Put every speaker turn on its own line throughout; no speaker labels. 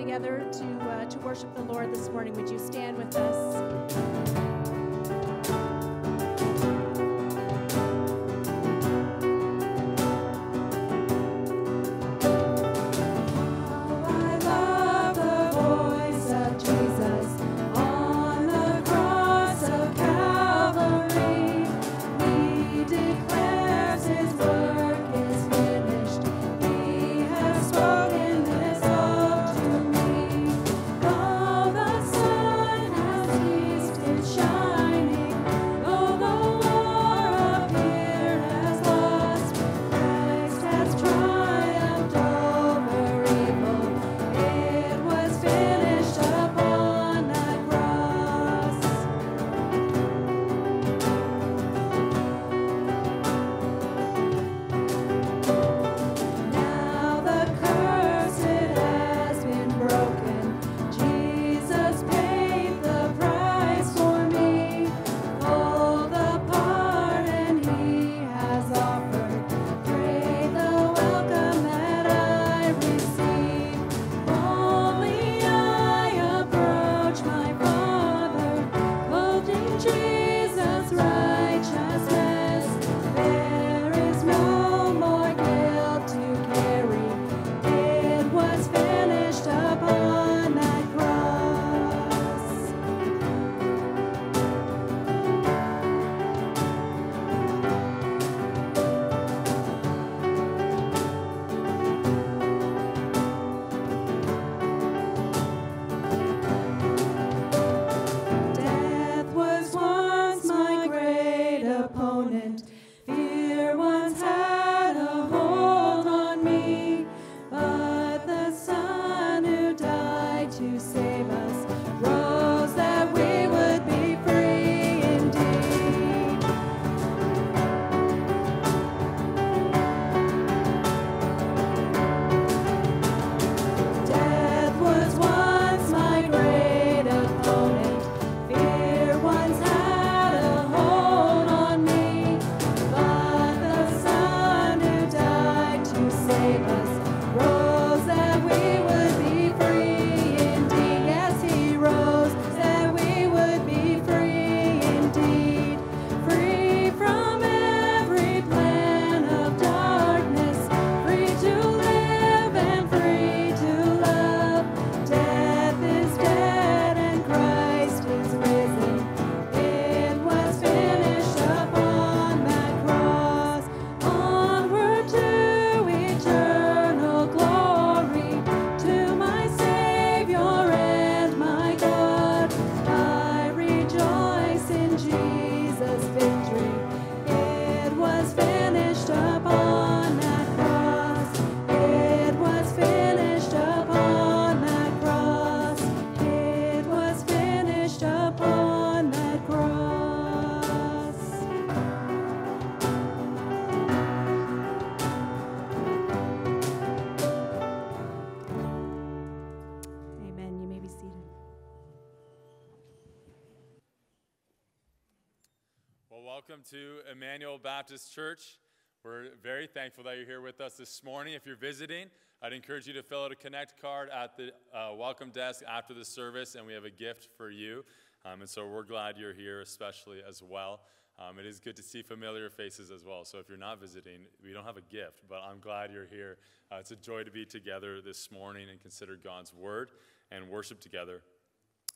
together to, uh, to worship the Lord this morning. Would you stand with us?
Baptist Church. We're very thankful that you're here with us this morning. If you're visiting, I'd encourage you to fill out a Connect card at the uh, welcome desk after the service, and we have a gift for you. Um, and so we're glad you're here, especially as well. Um, it is good to see familiar faces as well. So if you're not visiting, we don't have a gift, but I'm glad you're here. Uh, it's a joy to be together this morning and consider God's word and worship together.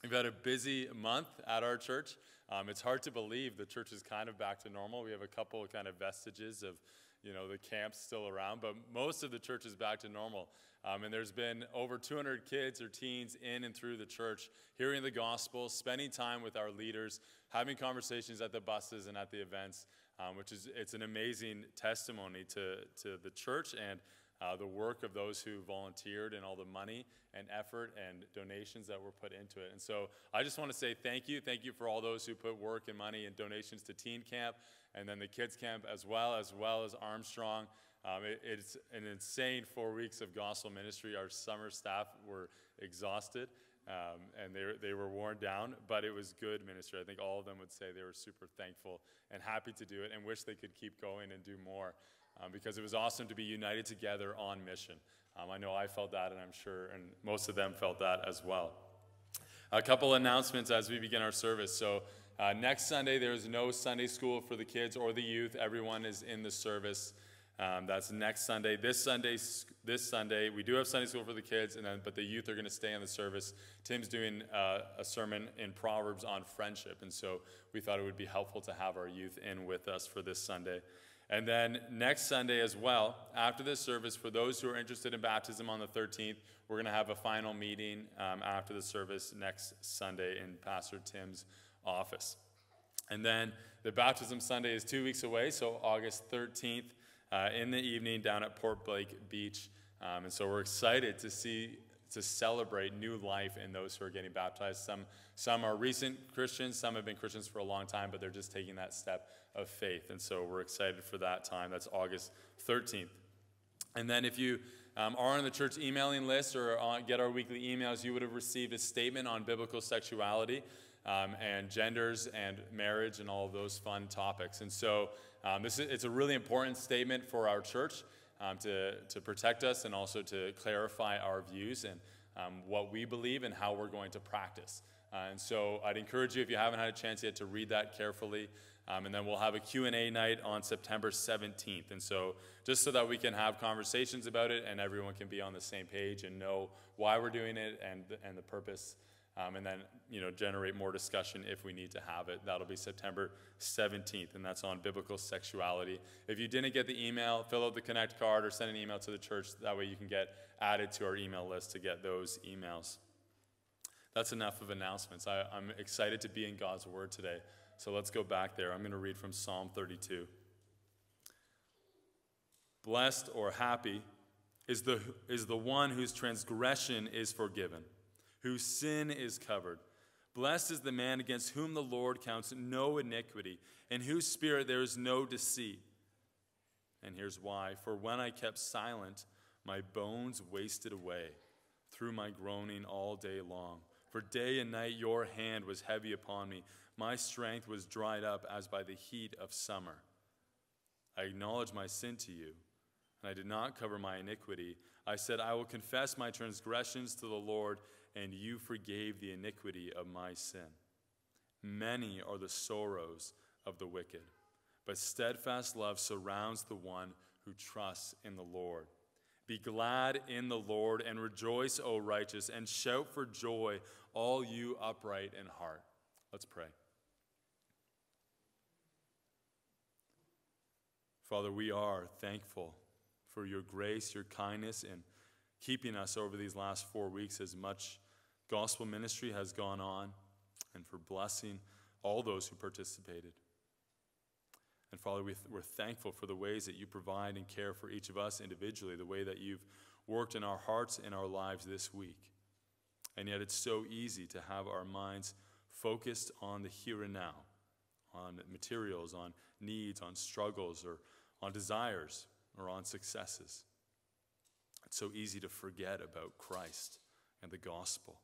We've had a busy month at our church. Um, it's hard to believe the church is kind of back to normal. We have a couple kind of vestiges of, you know, the camps still around, but most of the church is back to normal. Um, and there's been over 200 kids or teens in and through the church hearing the gospel, spending time with our leaders, having conversations at the buses and at the events, um, which is it's an amazing testimony to, to the church and uh, the work of those who volunteered and all the money and effort and donations that were put into it. And so I just want to say thank you. Thank you for all those who put work and money and donations to Teen Camp and then the Kids Camp as well, as well as Armstrong. Um, it, it's an insane four weeks of gospel ministry. Our summer staff were exhausted. Um, and they, they were worn down, but it was good ministry. I think all of them would say they were super thankful and happy to do it and wish they could keep going and do more. Um, because it was awesome to be united together on mission. Um, I know I felt that, and I'm sure, and most of them felt that as well. A couple announcements as we begin our service. So, uh, next Sunday, there's no Sunday school for the kids or the youth. Everyone is in the service. Um, that's next Sunday. This Sunday, this Sunday, we do have Sunday school for the kids, and then but the youth are going to stay in the service. Tim's doing uh, a sermon in Proverbs on friendship, and so we thought it would be helpful to have our youth in with us for this Sunday. And then next Sunday as well, after this service, for those who are interested in baptism on the 13th, we're going to have a final meeting um, after the service next Sunday in Pastor Tim's office. And then the baptism Sunday is two weeks away, so August 13th uh, in the evening down at Port Blake Beach. Um, and so we're excited to see, to celebrate new life in those who are getting baptized. Some, some are recent Christians, some have been Christians for a long time, but they're just taking that step of faith. And so we're excited for that time. That's August 13th. And then if you um, are on the church emailing list or on, get our weekly emails, you would have received a statement on biblical sexuality um, and genders and marriage and all of those fun topics. And so um, this is, it's a really important statement for our church um, to, to protect us and also to clarify our views and um, what we believe and how we're going to practice. Uh, and so I'd encourage you, if you haven't had a chance yet, to read that carefully. Um, and then we'll have a q&a night on september 17th and so just so that we can have conversations about it and everyone can be on the same page and know why we're doing it and, and the purpose um, and then you know generate more discussion if we need to have it. That'll be September 17th, and that's on biblical sexuality. If you didn't get the email, fill out the Connect card or send an email to the church. That way you can get added to our email list to get those emails. That's enough of announcements. I, I'm excited to be in God's Word today. So let's go back there. I'm going to read from Psalm 32. Blessed or happy is the, is the one whose transgression is forgiven whose sin is covered. Blessed is the man against whom the Lord counts no iniquity, in whose spirit there is no deceit. And here's why For when I kept silent, my bones wasted away through my groaning all day long. For day and night your hand was heavy upon me. My strength was dried up as by the heat of summer. I acknowledged my sin to you, and I did not cover my iniquity. I said, I will confess my transgressions to the Lord and you forgave the iniquity of my sin. Many are the sorrows of the wicked, but steadfast love surrounds the one who trusts in the Lord. Be glad in the Lord and rejoice, O righteous, and shout for joy, all you upright in heart. Let's pray. Father, we are thankful for your grace, your kindness, and keeping us over these last four weeks as much gospel ministry has gone on and for blessing all those who participated. And Father, we th- we're thankful for the ways that you provide and care for each of us individually, the way that you've worked in our hearts and our lives this week. And yet it's so easy to have our minds focused on the here and now, on materials, on needs, on struggles, or on desires, or on successes. It's so easy to forget about Christ and the gospel.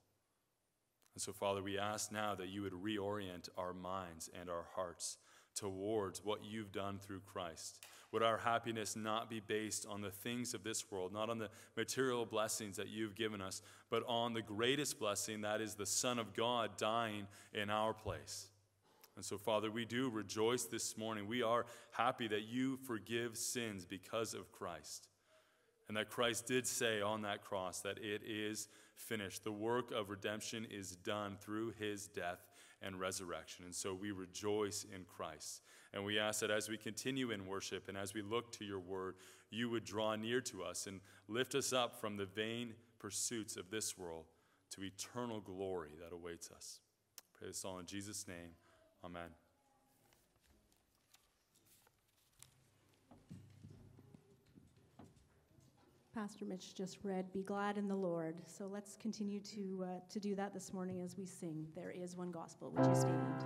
And so, Father, we ask now that you would reorient our minds and our hearts towards what you've done through Christ. Would our happiness not be based on the things of this world, not on the material blessings that you've given us, but on the greatest blessing that is the Son of God dying in our place? And so, Father, we do rejoice this morning. We are happy that you forgive sins because of Christ. And that Christ did say on that cross that it is finished. The work of redemption is done through his death and resurrection. And so we rejoice in Christ. And we ask that as we continue in worship and as we look to your word, you would draw near to us and lift us up from the vain pursuits of this world to eternal glory that awaits us. Pray this all in Jesus' name. Amen.
Pastor Mitch just read, Be glad in the Lord. So let's continue to, uh, to do that this morning as we sing. There is one gospel. Would you stand?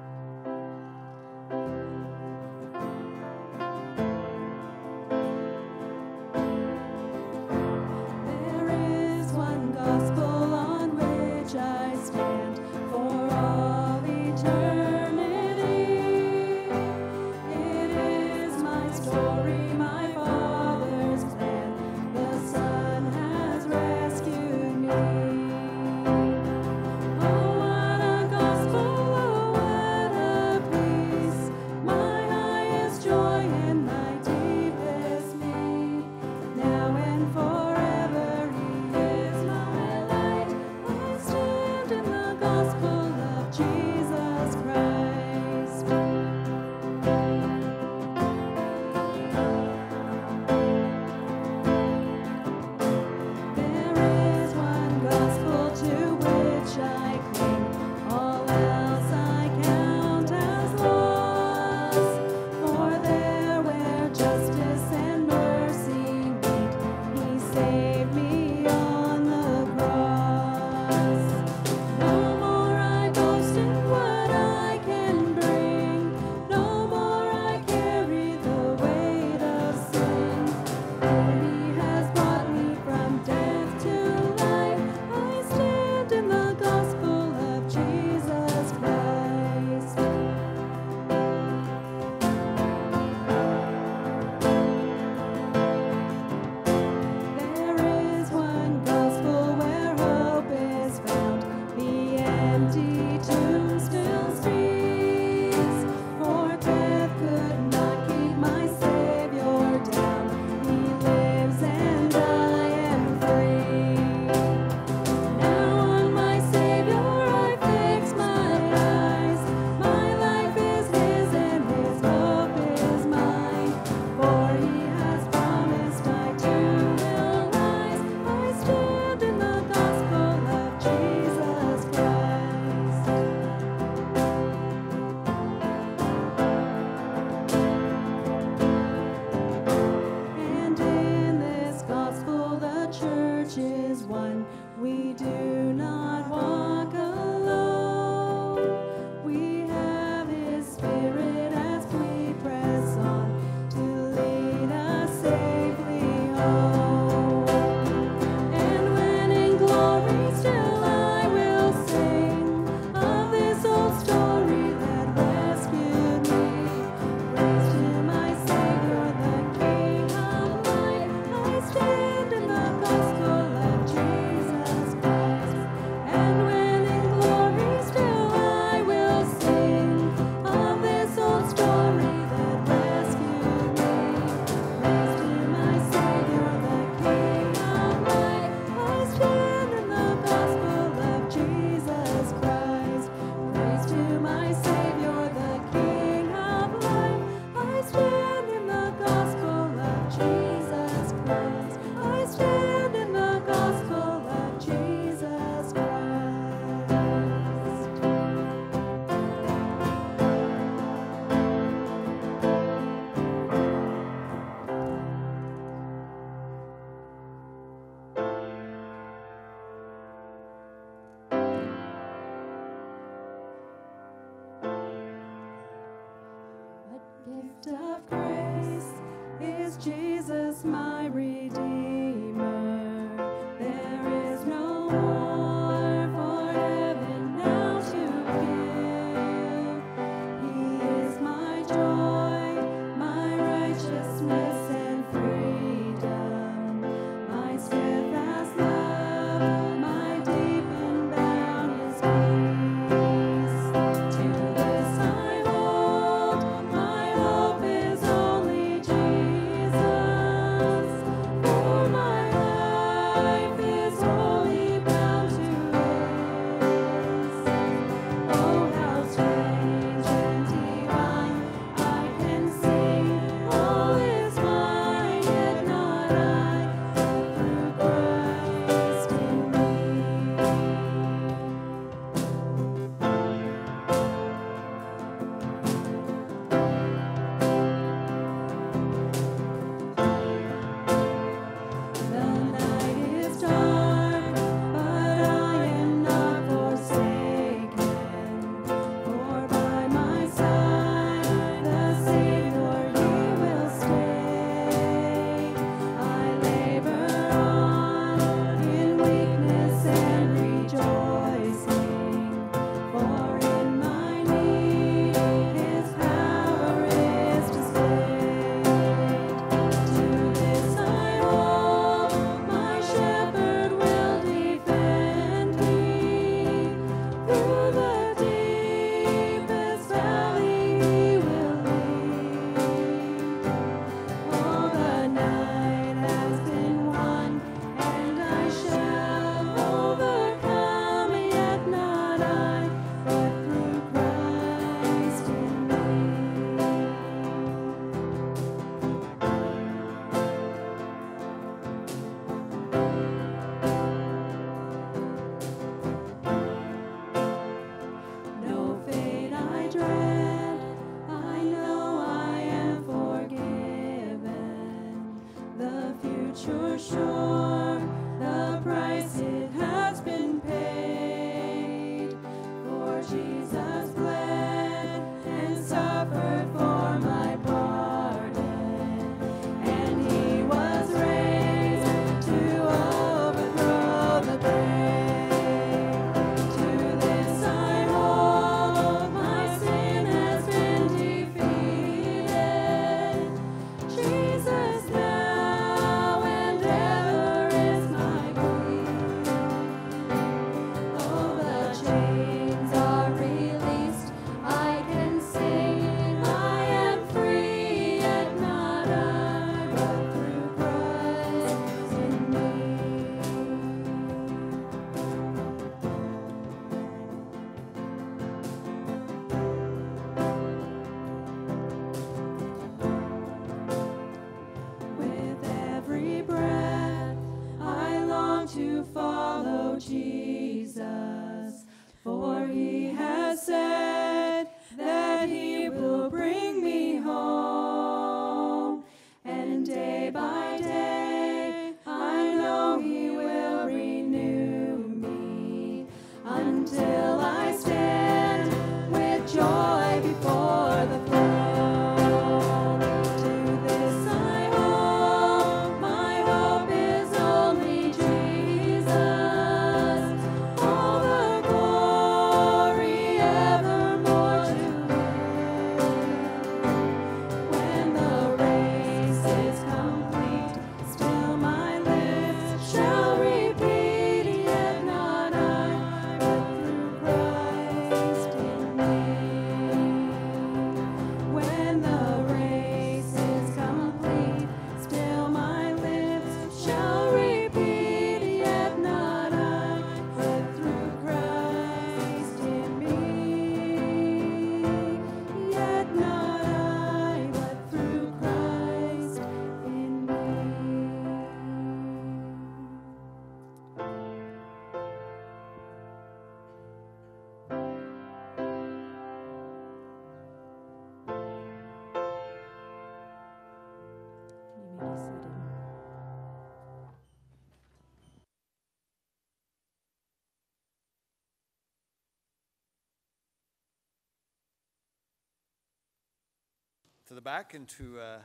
The back into uh,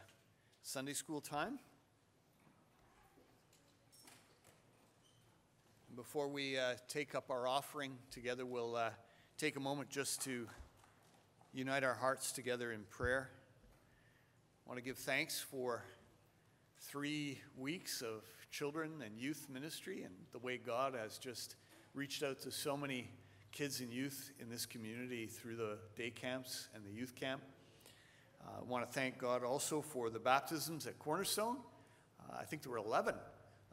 Sunday school time. Before we uh, take up our offering together, we'll uh, take a moment just to unite our hearts together in prayer. I want to give thanks for three weeks of children and youth ministry and the way God has just reached out to so many kids and youth in this community through the day camps and the youth camp. Uh, I want to thank God also for the baptisms at Cornerstone. Uh, I think there were 11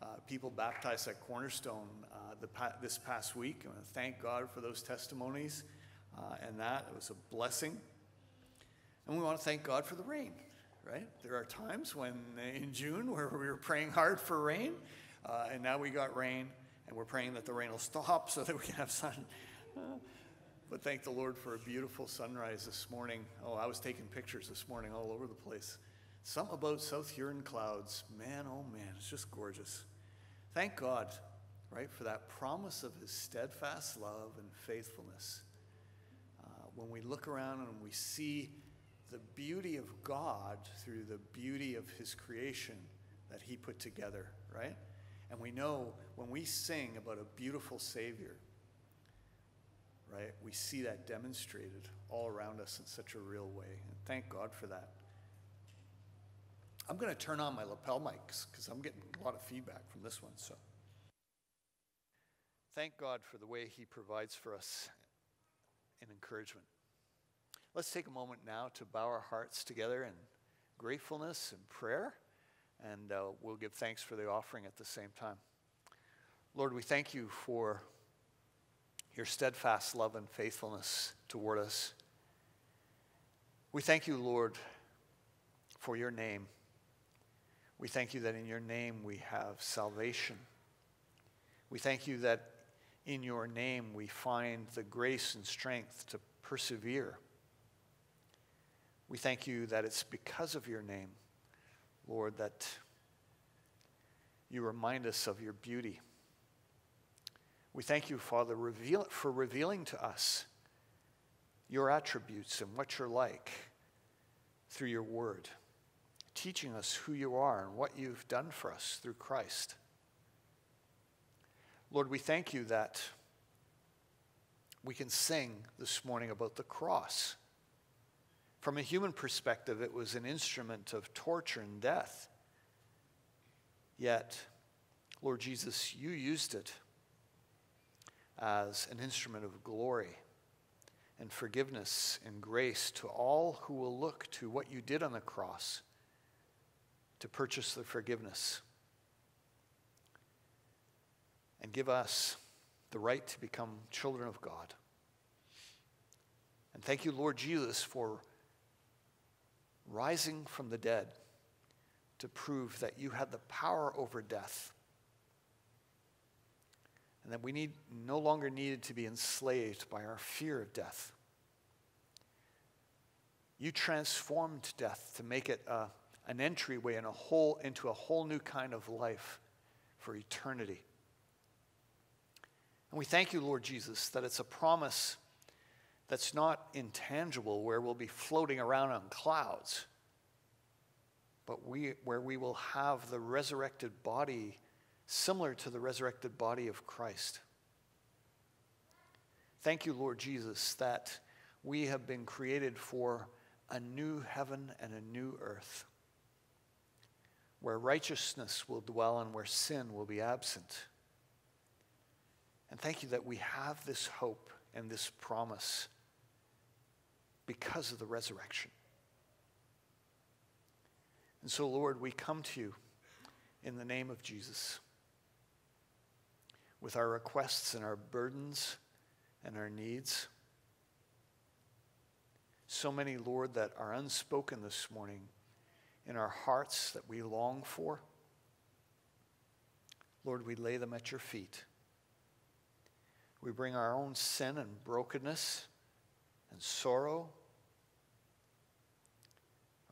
uh, people baptized at Cornerstone uh, pa- this past week. I want to thank God for those testimonies uh, and that. It was a blessing. And we want to thank God for the rain, right? There are times when in June where we were praying hard for rain, uh, and now we got rain, and we're praying that the rain will stop so that we can have sun. But thank the Lord for a beautiful sunrise this morning. Oh, I was taking pictures this morning all over the place. Something about South Huron clouds. Man, oh man, it's just gorgeous. Thank God, right, for that promise of his steadfast love and faithfulness. Uh, when we look around and we see the beauty of God through the beauty of his creation that he put together, right? And we know when we sing about a beautiful Savior, right? We see that demonstrated all around us in such a real way. And thank God for that. I'm going to turn on my lapel mics because I'm getting a lot of feedback from this one. So thank God for the way He provides for us in encouragement. Let's take a moment now to bow our hearts together in gratefulness and prayer, and uh, we'll give thanks for the offering at the same time. Lord, we thank you for your steadfast love and faithfulness toward us. We thank you, Lord, for your name. We thank you that in your name we have salvation. We thank you that in your name we find the grace and strength to persevere. We thank you that it's because of your name, Lord, that you remind us of your beauty we thank you, Father, reveal, for revealing to us your attributes and what you're like through your word, teaching us who you are and what you've done for us through Christ. Lord, we thank you that we can sing this morning about the cross. From a human perspective, it was an instrument of torture and death. Yet, Lord Jesus, you used it as an instrument of glory and forgiveness and grace to all who will look to what you did on the cross to purchase the forgiveness and give us the right to become children of God. And thank you, Lord Jesus, for rising from the dead to prove that you had the power over death and that we need, no longer needed to be enslaved by our fear of death. You transformed death to make it a, an entryway and a whole, into a whole new kind of life for eternity. And we thank you, Lord Jesus, that it's a promise that's not intangible, where we'll be floating around on clouds, but we, where we will have the resurrected body similar to the resurrected body of Christ. Thank you, Lord Jesus, that we have been created for a new heaven and a new earth where righteousness will dwell and where sin will be absent. And thank you that we have this hope and this promise because of the resurrection. And so, Lord, we come to you in the name of Jesus with our requests and our burdens and our needs. So many, Lord, that are unspoken this morning in our hearts that we long for. Lord, we lay them at your feet. We bring our own sin and brokenness and sorrow,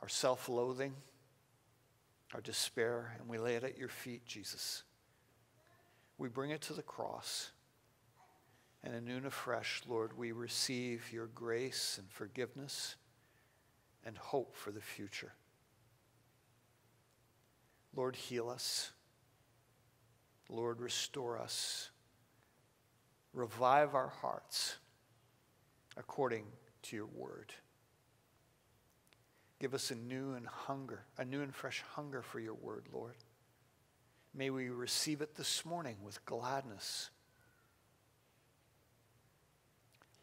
our self loathing, our despair, and we lay it at your feet, Jesus we bring it to the cross. And anew and afresh, Lord, we receive your grace and forgiveness and hope for the future. Lord, heal us. Lord, restore us. Revive our hearts according to your word. Give us a new and hunger, a new and fresh hunger for your word, Lord. May we receive it this morning with gladness.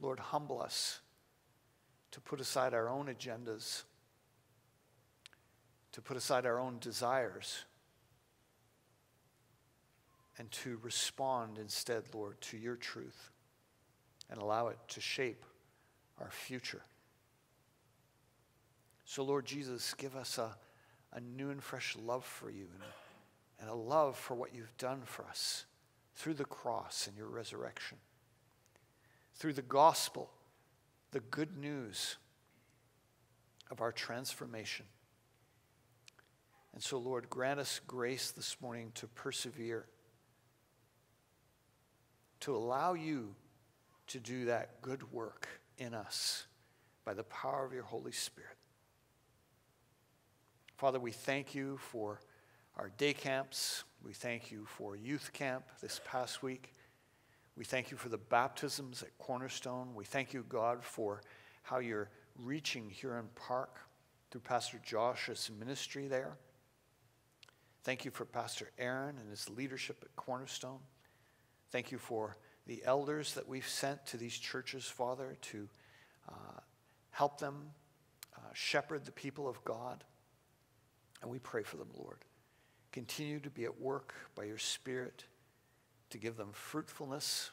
Lord, humble us to put aside our own agendas, to put aside our own desires, and to respond instead, Lord, to your truth and allow it to shape our future. So, Lord Jesus, give us a, a new and fresh love for you and, a love for what you've done for us through the cross and your resurrection, through the gospel, the good news of our transformation. And so, Lord, grant us grace this morning to persevere, to allow you to do that good work in us by the power of your Holy Spirit. Father, we thank you for our day camps. We thank you for youth camp this past week. We thank you for the baptisms at Cornerstone. We thank you, God, for how you're reaching Huron Park through Pastor Josh's ministry there. Thank you for Pastor Aaron and his leadership at Cornerstone. Thank you for the elders that we've sent to these churches, Father, to uh, help them uh, shepherd the people of God. And we pray for them, Lord. Continue to be at work by your Spirit to give them fruitfulness,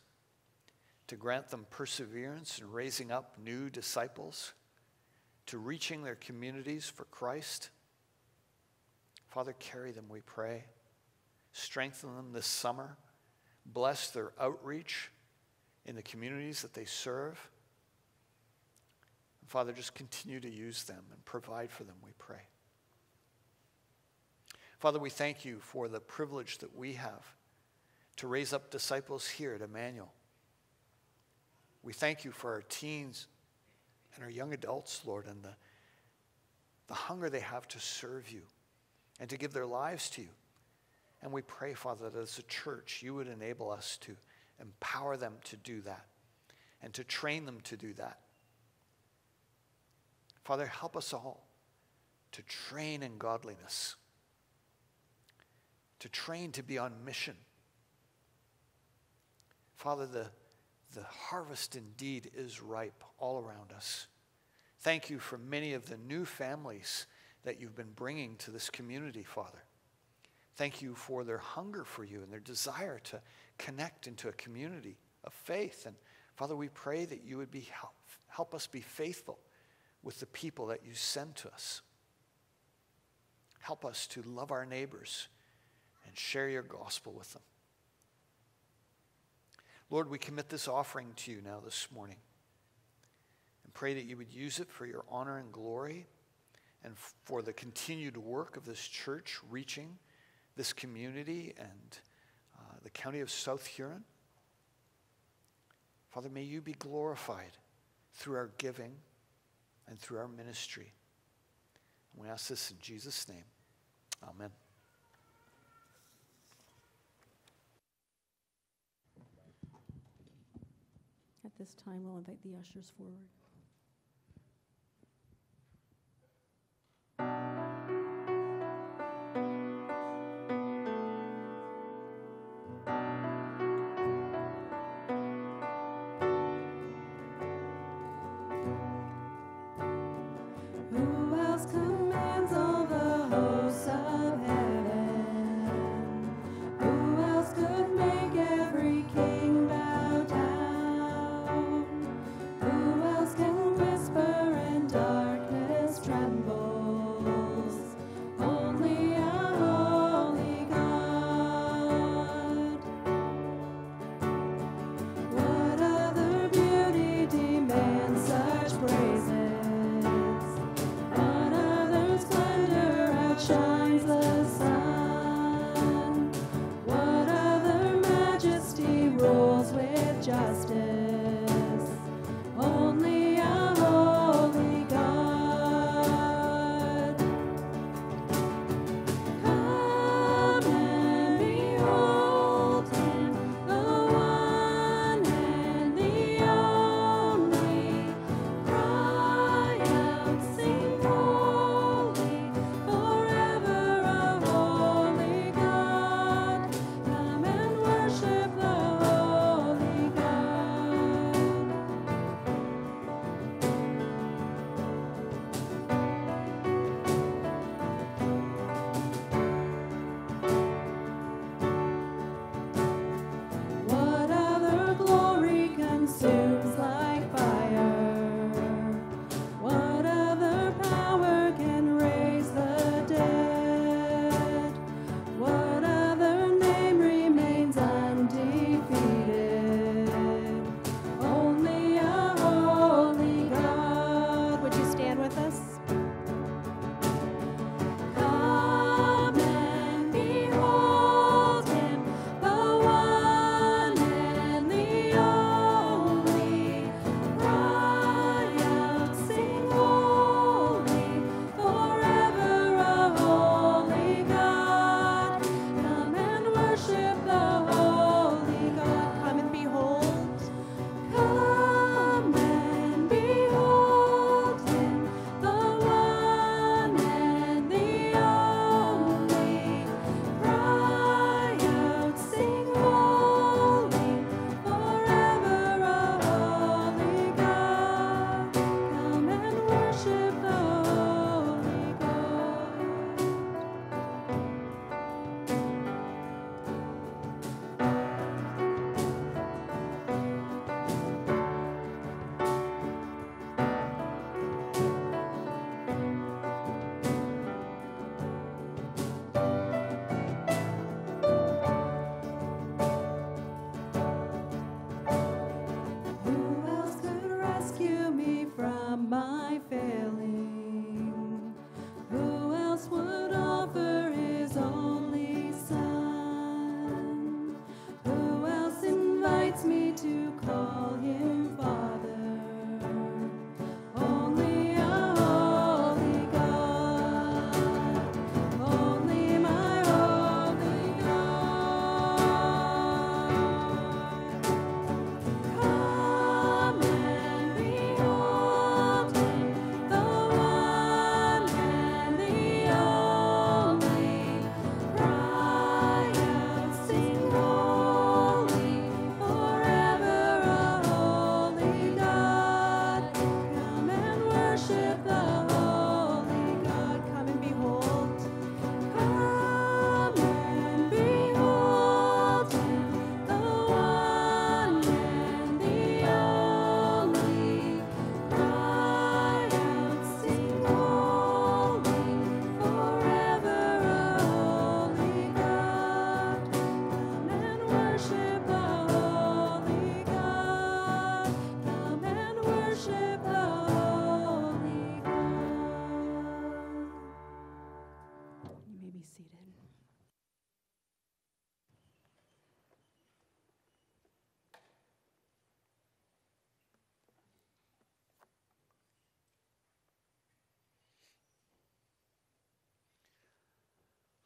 to grant them perseverance in raising up new disciples, to reaching their communities for Christ. Father, carry them, we pray. Strengthen them this summer. Bless their outreach in the communities that they serve. Father, just continue to use them and provide for them, we pray. Father, we thank you for the privilege that we have to raise up disciples here at Emmanuel. We thank you for our teens and our young adults, Lord, and the, the hunger they have to serve you and to give their lives to you. And we pray, Father, that as a church, you would enable us to empower them to do that and to train them to do that. Father, help us all to train in godliness to train to be on mission. Father, the, the harvest indeed is ripe all around us. Thank you for many of the new families that you've been bringing to this community, Father. Thank you for their hunger for you and their desire to connect into a community of faith. And Father, we pray that you would be help, help us be faithful with the people that you send to us. Help us to love our neighbors and share your gospel with them. Lord, we commit this offering to you now this morning and pray that you would use it for your honor and glory and for the continued work of this church reaching this community and uh, the county of South Huron. Father, may you be glorified through our giving and through our ministry. And we ask this in Jesus' name. Amen.
This time, we'll invite the ushers forward.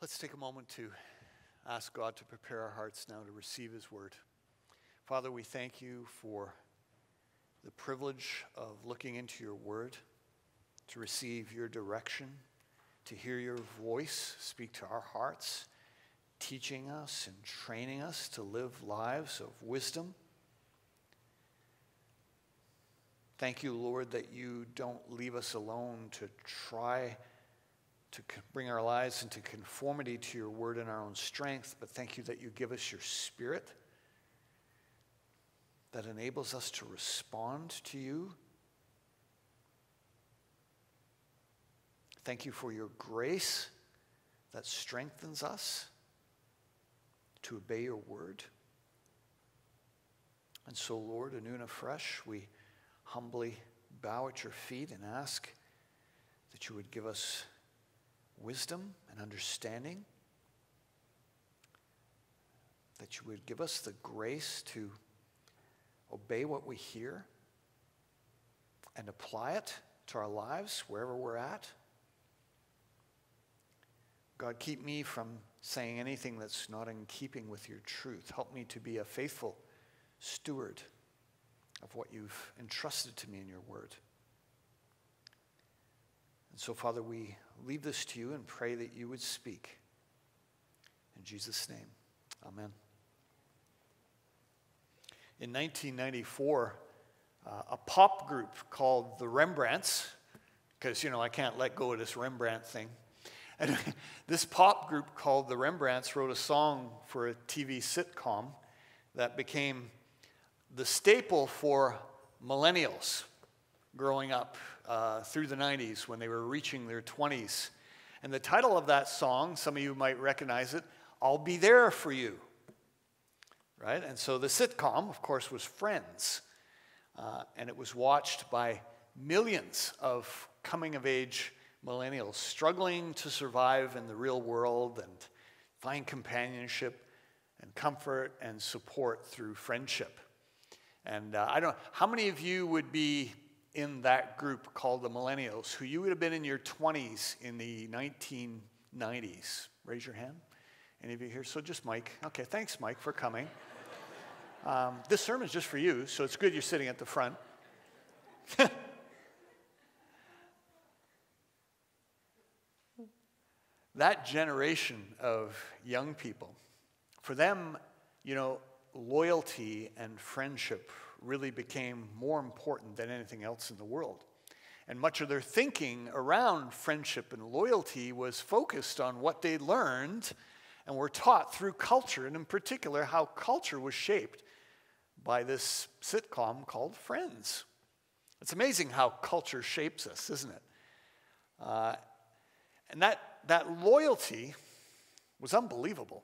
Let's take a moment to ask God to prepare our hearts now to receive His word. Father, we thank you for the privilege of looking into your word, to receive your direction, to hear your voice speak to our hearts, teaching us and training us to live lives of wisdom. Thank you, Lord, that you don't leave us alone to try to bring our lives into conformity to your word in our own strength, but thank you that you give us your spirit that enables us to respond to you. Thank you for your grace that strengthens us to obey your word. And so, Lord, anew and afresh, we humbly bow at your feet and ask that you would give us wisdom and understanding, that you would give us the grace to obey what we hear and apply it to our lives wherever we're at. God, keep me from saying anything that's not in keeping with your truth. Help me to be a faithful steward of what you've entrusted to me in your word. And so, Father, we leave this to you and pray that you would speak. In Jesus' name, amen. In 1994, uh, a pop group called the Rembrandts, because, you know, I can't let go of this Rembrandt thing. And this pop group called the Rembrandts wrote a song for a TV sitcom that became the staple for millennials growing up uh, through the 90s when they were reaching their 20s. And the title of that song, some of you might recognize it, I'll Be There for You. Right? And so the sitcom, of course, was Friends. Uh, and it was watched by millions of coming of age millennials struggling to survive in the real world and find companionship and comfort and support through friendship. And uh, I don't know, how many of you would be in that group called the millennials who you would have been in your 20s in the 1990s? Raise your hand. Any of you here? So just Mike. Okay, thanks, Mike, for coming. Um, this sermon's just for you, so it's good you're sitting at the front. that generation of young people, for them, you know, loyalty and friendship really became more important than anything else in the world. And much of their thinking around friendship and loyalty was focused on what they learned and were taught through culture, and in particular, how culture was shaped by this sitcom called Friends. It's amazing how culture shapes us, isn't it? Uh, and that, that loyalty was unbelievable.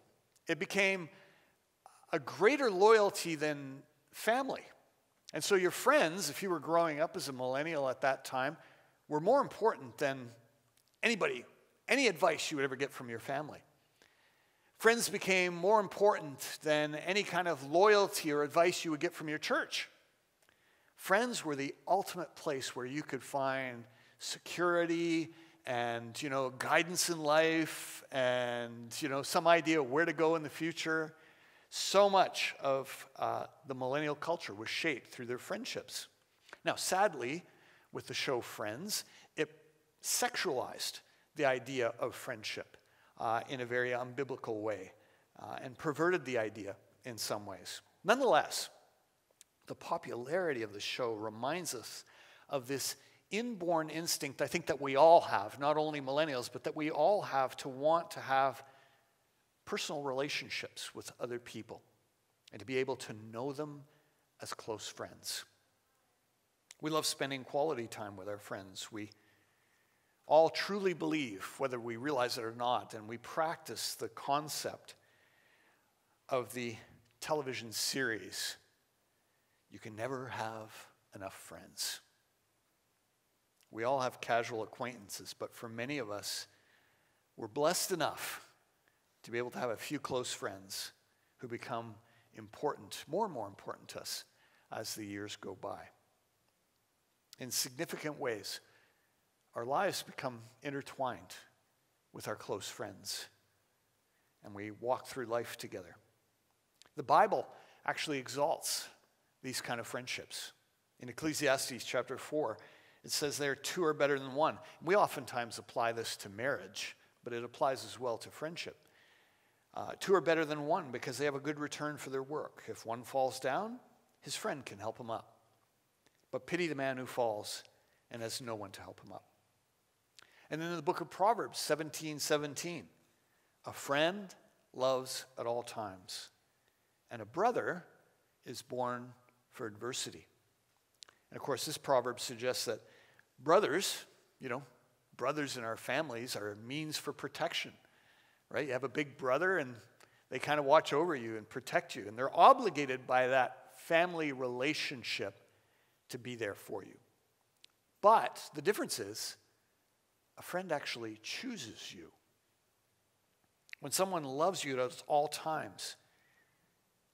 It became a greater loyalty than family. And so your friends, if you were growing up as a millennial at that time, were more important than anybody, any advice you would ever get from your family. Friends became more important than any kind of loyalty or advice you would get from your church. Friends were the ultimate place where you could find security and you know guidance in life and you know some idea where to go in the future so much of uh, the millennial culture was shaped through their friendships. Now, sadly, with the show Friends, it sexualized the idea of friendship uh, in a very unbiblical way uh, and perverted the idea in some ways. Nonetheless, the popularity of the show reminds us of this inborn instinct I think that we all have, not only millennials, but that we all have to want to have personal relationships with other people and to be able to know them as close friends. We love spending quality time with our friends. We all truly believe, whether we realize it or not, and we practice the concept of the television series You Can Never Have Enough Friends. We all have casual acquaintances, but for many of us, we're blessed enough to be able to have a few close friends who become important, more and more important to us as the years go by. In significant ways, our lives become intertwined with our close friends and we walk through life together. The Bible actually exalts these kind of friendships. In Ecclesiastes chapter 4, it says there, two are better than one. We oftentimes apply this to marriage, but it applies as well to friendship. Uh, two are better than one because they have a good return for their work. If one falls down, his friend can help him up. But pity the man who falls and has no one to help him up. And then in the book of Proverbs 17 17, a friend loves at all times, and a brother is born for adversity. And of course, this proverb suggests that brothers, you know, brothers in our families are a means for protection, right? You have a big brother and they kind of watch over you and protect you, and they're obligated by that family relationship to be there for you. But the difference is, a friend actually chooses you. When someone loves you at all times,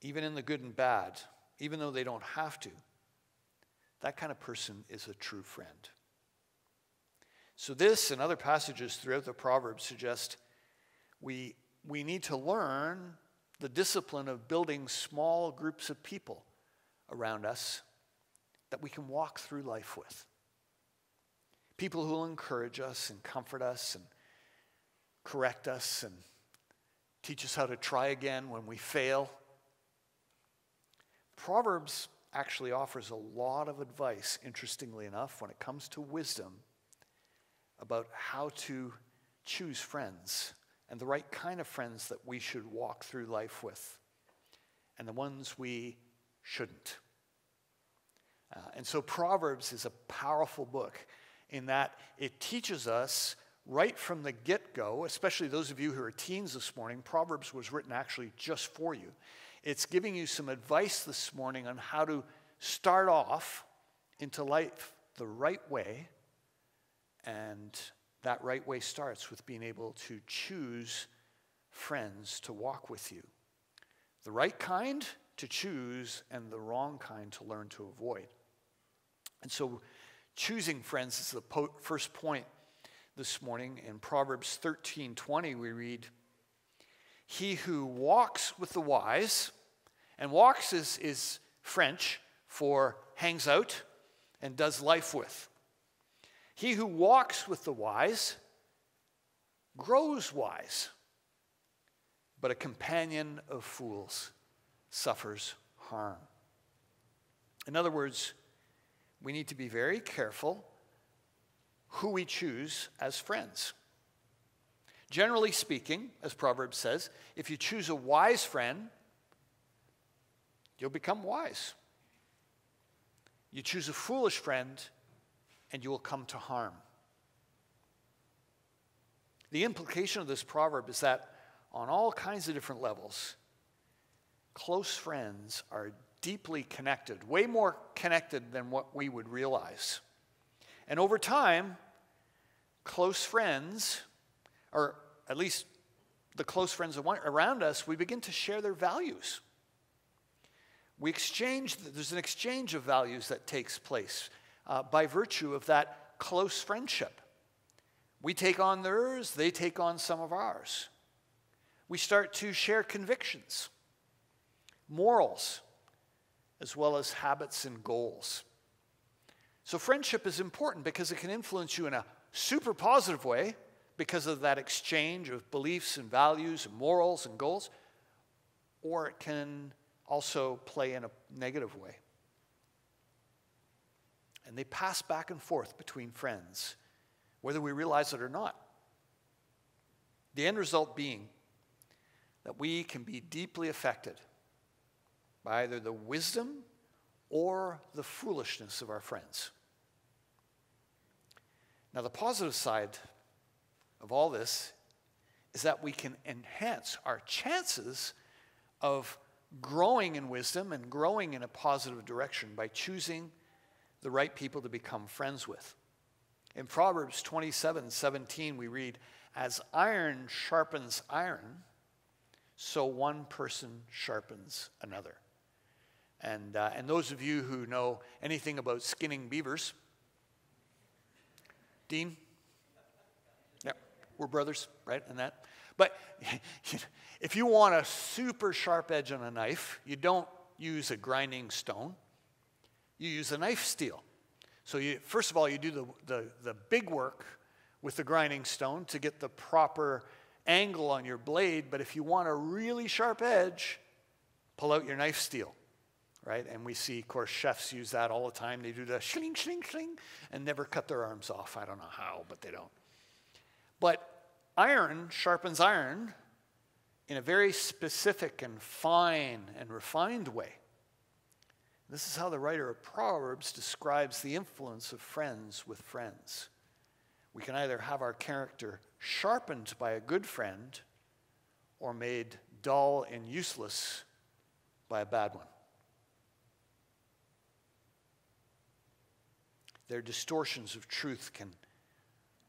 even in the good and bad, even though they don't have to, that kind of person is a true friend. So, this and other passages throughout the Proverbs suggest we, we need to learn the discipline of building small groups of people around us that we can walk through life with. People who will encourage us and comfort us and correct us and teach us how to try again when we fail. Proverbs actually offers a lot of advice, interestingly enough, when it comes to wisdom about how to choose friends and the right kind of friends that we should walk through life with and the ones we shouldn't. Uh, and so, Proverbs is a powerful book in that it teaches us right from the get go, especially those of you who are teens this morning, Proverbs was written actually just for you. It's giving you some advice this morning on how to start off into life the right way. And that right way starts with being able to choose friends to walk with you. The right kind to choose, and the wrong kind to learn to avoid. And so, choosing friends is the po- first point this morning. In Proverbs 13 20, we read, He who walks with the wise, and walks is, is French for hangs out and does life with. He who walks with the wise grows wise, but a companion of fools suffers harm. In other words, we need to be very careful who we choose as friends. Generally speaking, as Proverbs says, if you choose a wise friend, you'll become wise. You choose a foolish friend, and you will come to harm. The implication of this proverb is that on all kinds of different levels, close friends are deeply connected, way more connected than what we would realize. And over time, close friends, or at least the close friends around us, we begin to share their values. We exchange, there's an exchange of values that takes place uh, by virtue of that close friendship. We take on theirs, they take on some of ours. We start to share convictions, morals, as well as habits and goals. So, friendship is important because it can influence you in a super positive way because of that exchange of beliefs and values and morals and goals, or it can also play in a negative way. And they pass back and forth between friends, whether we realize it or not. The end result being that we can be deeply affected by either the wisdom or the foolishness of our friends. Now, the positive side of all this is that we can enhance our chances of growing in wisdom and growing in a positive direction by choosing the right people to become friends with. In Proverbs 27 17, we read, As iron sharpens iron, so one person sharpens another. And, uh, and those of you who know anything about skinning beavers, Dean? Yeah, We're brothers, right? And that. But if you want a super sharp edge on a knife, you don't use a grinding stone. You use a knife steel. So you, first of all, you do the, the, the big work with the grinding stone to get the proper angle on your blade. But if you want a really sharp edge, pull out your knife steel right? And we see, of course, chefs use that all the time. They do the shling, shling, shling, and never cut their arms off. I don't know how, but they don't. But iron sharpens iron in a very specific and fine and refined way. This is how the writer of Proverbs describes the influence of friends with friends. We can either have our character sharpened by a good friend or made dull and useless by a bad one. Their distortions of truth can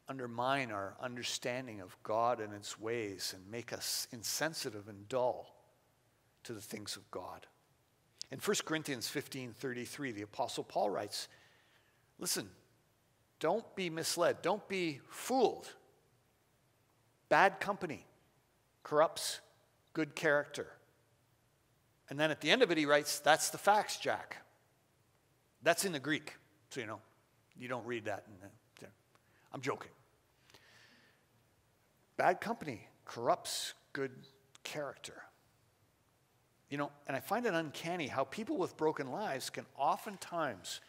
undermine our understanding of God and its ways and make us insensitive and dull to the things of God. In 1 Corinthians 15 33, the Apostle Paul writes, Listen, don't be misled, don't be fooled. Bad company corrupts good character. And then at the end of it, he writes, That's the facts, Jack. That's in the Greek, so you know. You don't read that. The, I'm joking. Bad company corrupts good character. You know, and I find it uncanny how people with broken lives can oftentimes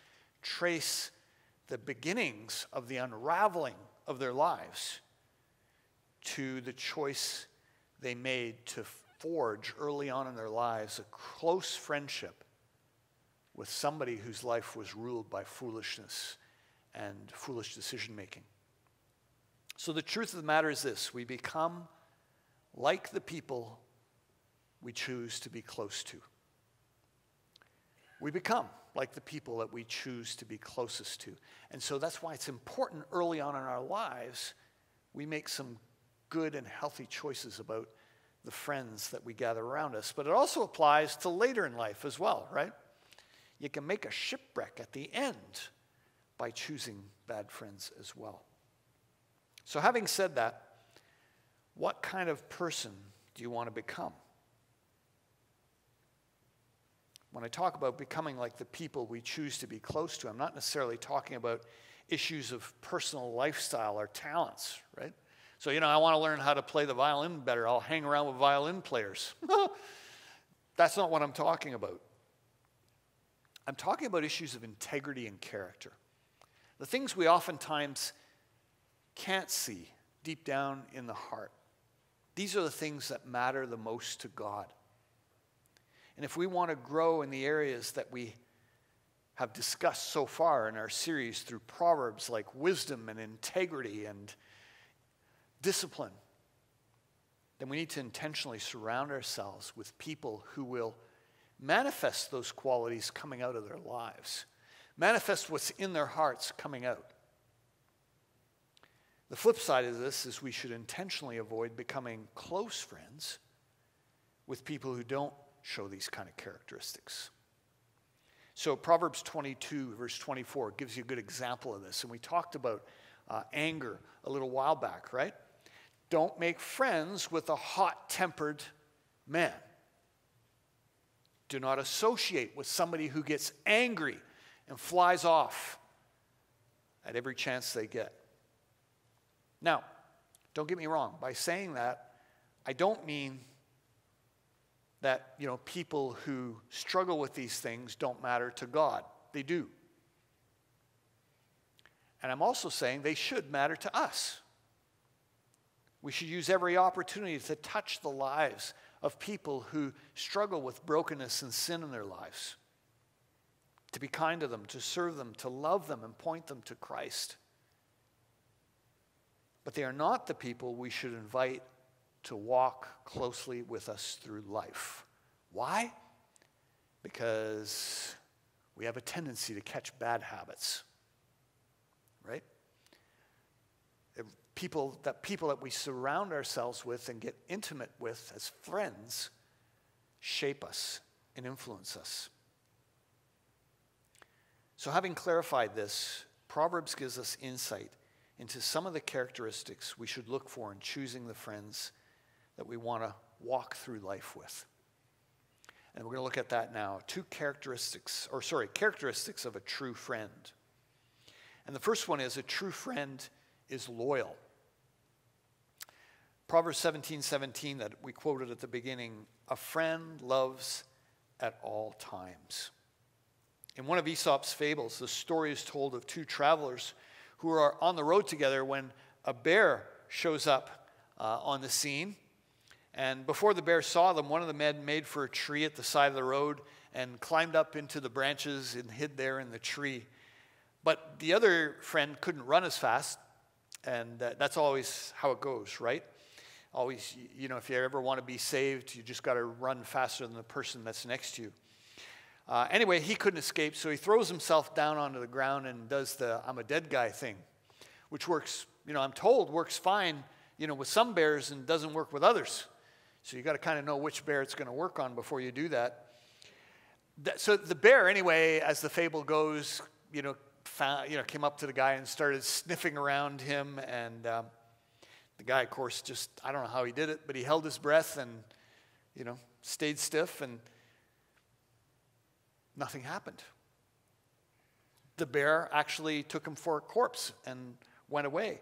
trace the beginnings of the unraveling of their lives to the choice they made to forge early on in their lives a close friendship with somebody whose life was ruled by foolishness and foolish decision making. So, the truth of the matter is this we become like the people we choose to be close to. We become like the people that we choose to be closest to. And so that's why it's important early on in our lives we make some good and healthy choices about the friends that we gather around us. But it also applies to later in life as well, right? You can make a shipwreck at the end by choosing bad friends as well. So, having said that, what kind of person do you want to become? When I talk about becoming like the people we choose to be close to, I'm not necessarily talking about issues of personal lifestyle or talents, right? So, you know, I want to learn how to play the violin better. I'll hang around with violin players. That's not what I'm talking about. I'm talking about issues of integrity and character. The things we oftentimes can't see deep down in the heart. These are the things that matter the most to God. And if we want to grow in the areas that we have discussed so far in our series through Proverbs like wisdom and integrity and discipline, then we need to intentionally surround ourselves with people who will manifest those qualities coming out of their lives manifest what's in their hearts coming out. The flip side of this is we should intentionally avoid becoming close friends with people who don't show these kind of characteristics. So, Proverbs 22, verse 24, gives you a good example of this. And we talked about uh, anger a little while back, right? Don't make friends with a hot tempered man. Do not associate with somebody who gets angry and flies off at every chance they get. Now, don't get me wrong, by saying that, I don't mean that, you know, people who struggle with these things don't matter to God. They do. And I'm also saying they should matter to us. We should use every opportunity to touch the lives of people who struggle with brokenness and sin in their lives to be kind to them, to serve them, to love them, and point them to Christ. But they are not the people we should invite to walk closely with us through life. Why? Because we have a tendency to catch bad habits, right? People that people that we surround ourselves with and get intimate with as friends shape us and influence us. So, having clarified this, Proverbs gives us insight into some of the characteristics we should look for in choosing the friends that we want to walk through life with. And we're going to look at that now. Two characteristics, or sorry, characteristics of a true friend. And the first one is a true friend is loyal. Proverbs 17 17, that we quoted at the beginning, a friend loves at all times. In one of Aesop's fables, the story is told of two travelers who are on the road together when a bear shows up uh, on the scene. And before the bear saw them, one of the men made for a tree at the side of the road and climbed up into the branches and hid there in the tree. But the other friend couldn't run as fast, and that's always how it goes, right? Always, you know, if you ever want to be saved, you just got to run faster than the person that's next to you. Uh, anyway, he couldn't escape, so he throws himself down onto the ground and does the I'm a dead guy thing, which works, you know, I'm told works fine, you know, with some bears and doesn't work with others. So you got to kind of know which bear it's going to work on before you do that. So the bear, anyway, as the fable goes, you know, found, you know, came up to the guy and started sniffing around him, and um, the guy, of course, just I don't know how he did it, but he held his breath and, you know, stayed stiff and nothing happened. The bear actually took him for a corpse and went away.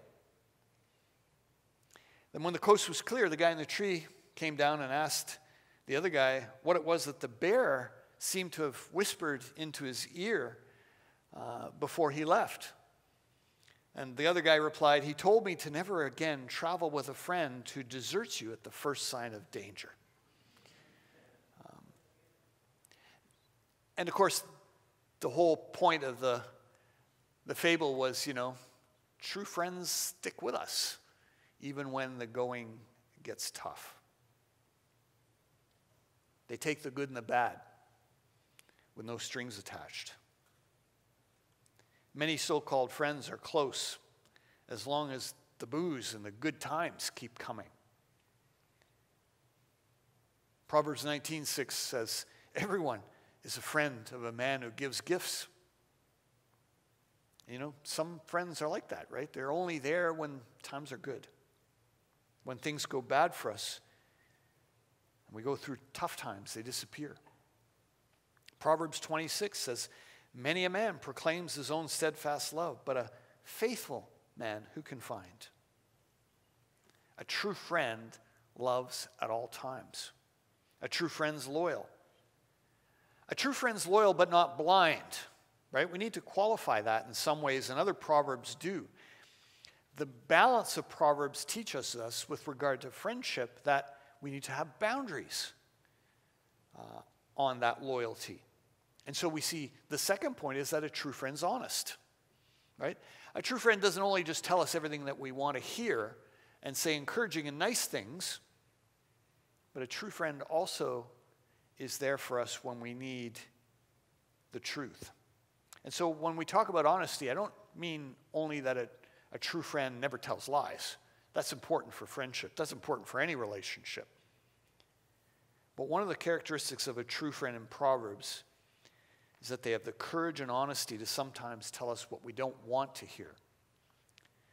Then, when the coast was clear, the guy in the tree came down and asked the other guy what it was that the bear seemed to have whispered into his ear uh, before he left. And the other guy replied, He told me to never again travel with a friend who deserts you at the first sign of danger. And of course, the whole point of the, the fable was, you know, true friends stick with us even when the going gets tough. They take the good and the bad with no strings attached. Many so called friends are close as long as the booze and the good times keep coming. Proverbs 19:6 says, Everyone is a friend of a man who gives gifts. You know, some friends are like that, right? They're only there when times are good. When things go bad for us and we go through tough times, they disappear. Proverbs 26 says, Many a man proclaims his own steadfast love, but a faithful man who can find? A true friend loves at all times. A true friend's loyal. A true friend's loyal but not blind, right? We need to qualify that in some ways, and other Proverbs do. The balance of Proverbs teaches us with regard to friendship that we need to have boundaries uh, on that loyalty. And so we see the second point is that a true friend's honest, right? A true friend doesn't only just tell us everything that we want to hear and say encouraging and nice things, but a true friend also is there for us when we need the truth. And so when we talk about honesty, I don't mean only that a, a true friend never tells lies. That's important for friendship, that's important for any relationship. But one of the characteristics of a true friend in Proverbs is that they have the courage and honesty to sometimes tell us what we don't want to hear.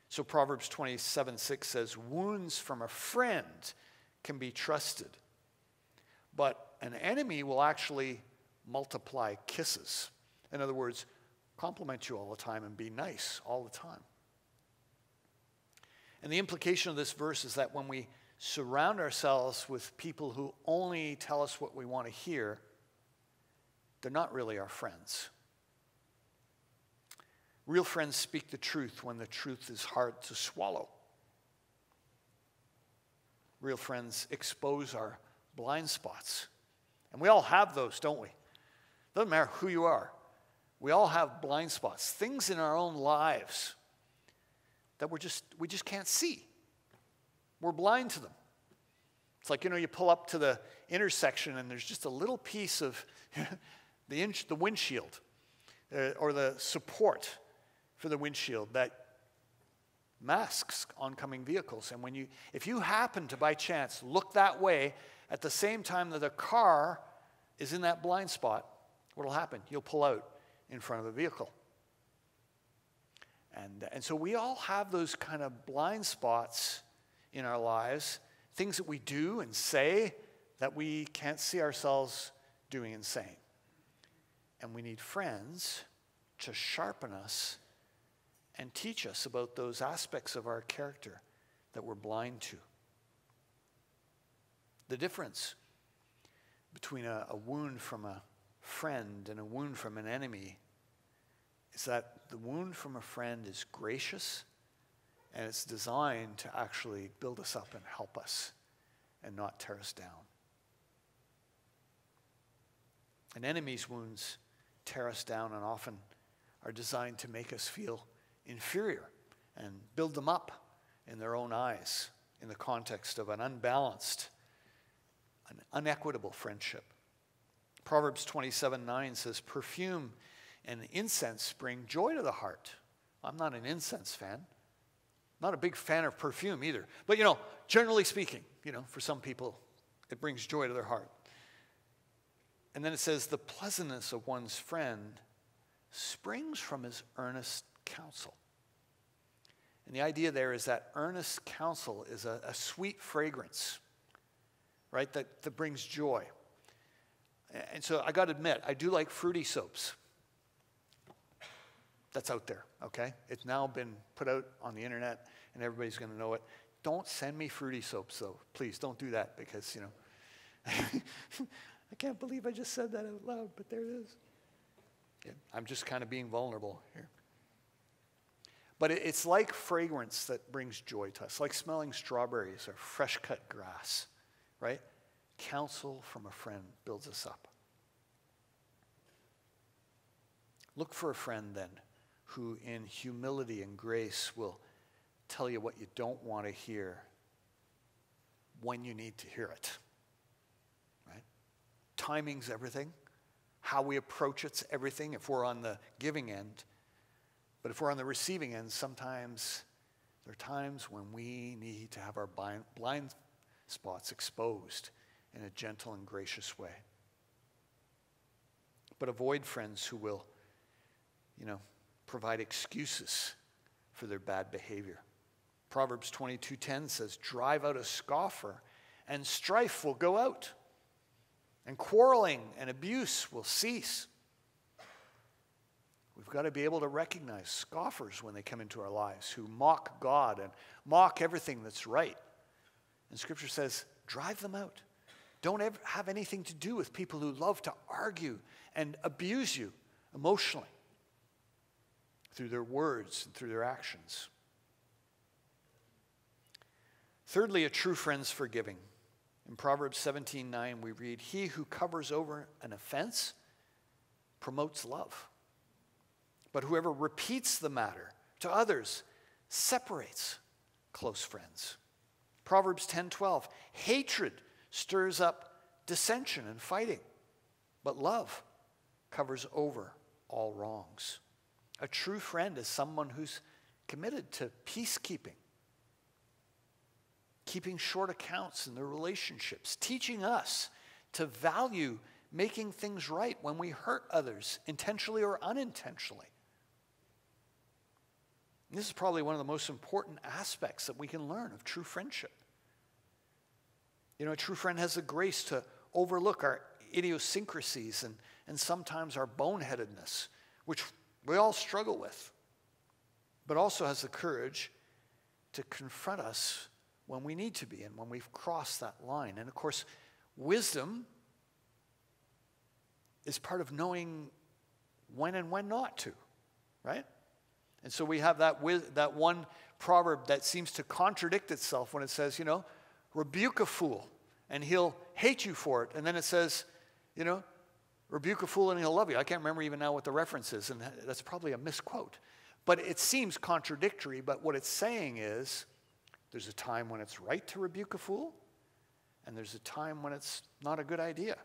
So Proverbs 27 6 says, Wounds from a friend can be trusted, but an enemy will actually multiply kisses. In other words, compliment you all the time and be nice all the time. And the implication of this verse is that when we surround ourselves with people who only tell us what we want to hear, they're not really our friends. Real friends speak the truth when the truth is hard to swallow. Real friends expose our blind spots and we all have those, don't we? Doesn't matter who you are. We all have blind spots, things in our own lives that we're just, we just can't see. We're blind to them. It's like, you know, you pull up to the intersection and there's just a little piece of the, inch, the windshield uh, or the support for the windshield that masks oncoming vehicles. And when you, if you happen to by chance look that way at the same time that a car is in that blind spot, what will happen? You'll pull out in front of the vehicle. And, and so we all have those kind of blind spots in our lives, things that we do and say that we can't see ourselves doing and saying. And we need friends to sharpen us and teach us about those aspects of our character that we're blind to. The difference between a, a wound from a friend and a wound from an enemy is that the wound from a friend is gracious and it's designed to actually build us up and help us and not tear us down. An enemy's wounds tear us down and often are designed to make us feel inferior and build them up in their own eyes in the context of an unbalanced, an unequitable friendship. Proverbs 27 9 says, Perfume and incense bring joy to the heart. I'm not an incense fan. Not a big fan of perfume either. But you know, generally speaking, you know, for some people, it brings joy to their heart. And then it says, the pleasantness of one's friend springs from his earnest counsel. And the idea there is that earnest counsel is a, a sweet fragrance, right, that, that brings joy. And so I got to admit, I do like fruity soaps. That's out there, okay? It's now been put out on the internet and everybody's going to know it. Don't send me fruity soaps, though. Please don't do that because, you know, I can't believe I just said that out loud, but there it is. Yeah, I'm just kind of being vulnerable here. But it's like fragrance that brings joy to us, like smelling strawberries or fresh cut grass, right? Counsel from a friend builds us up. Look for a friend then who, in humility and grace, will tell you what you don't want to hear when you need to hear it. Right? Timing's everything. How we approach it's everything if we're on the giving end. But if we're on the receiving end, sometimes there are times when we need to have our blind, spots exposed in a gentle and gracious way. But avoid friends who will, you know, provide excuses for their bad behavior. Proverbs 22:10 says, "Drive out a scoffer, and strife will go out, and quarreling and abuse will cease." We've got to be able to recognize scoffers when they come into our lives who mock God and mock everything that's right. And Scripture says, drive them out. Don't ever have anything to do with people who love to argue and abuse you emotionally through their words and through their actions. Thirdly, a true friend's forgiving. In Proverbs 17:9 we read, "He who covers over an offense promotes love. But whoever repeats the matter to others separates close friends." Proverbs 10:12, "Hatred stirs up dissension and fighting, but love covers over all wrongs." A true friend is someone who's committed to peacekeeping, keeping short accounts in their relationships, teaching us to value making things right when we hurt others, intentionally or unintentionally. And this is probably one of the most important aspects that we can learn of true friendship. You know, a true friend has the grace to overlook our idiosyncrasies and, and sometimes our boneheadedness, which we all struggle with, but also has the courage to confront us when we need to be and when we've crossed that line. And of course, wisdom is part of knowing when and when not to, right? And so we have that, that one proverb that seems to contradict itself when it says, you know, rebuke a fool and he'll hate you for it. And then it says, you know, rebuke a fool and he'll love you. I can't remember even now what the reference is, and that's probably a misquote. But it seems contradictory, but what it's saying is there's a time when it's right to rebuke a fool, and there's a time when it's not a good idea.